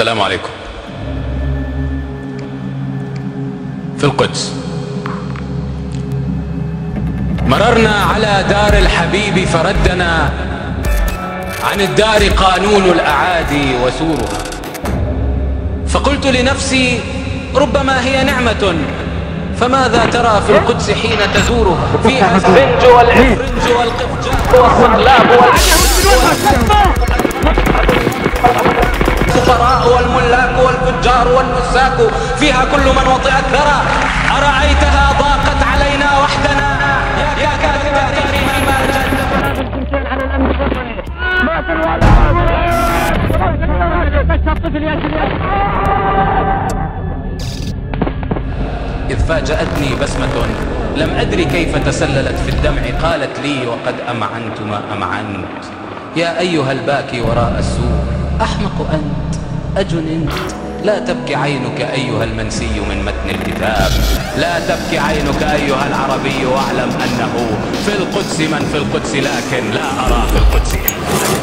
السلام عليكم. في القدس. مررنا على دار الحبيب فردنا عن الدار قانون الأعادي وسورها. فقلت لنفسي ربما هي نعمة فماذا ترى في القدس حين تزورها؟ فيها الزنج والإفرنج والقفجاء والصقلاب الفقراء والفجار والنساك فيها كل من وطئ الثرى أرأيتها ضاقت علينا وحدنا؟ يا كاتب التاريخ ما جد إذ فاجأتني بسمة لم أدري كيف تسللت في الدمع. قالت لي وقد أمعنت ما أمعنت. يا أيها الباكي وراء السور أحمق أنت أجننت لا تبكي عينك أيها المنسي من متن الكتاب. لا تبكي عينك أيها العربي واعلم أنه في القدس من في القدس لكن لا أرى في القدس. إلا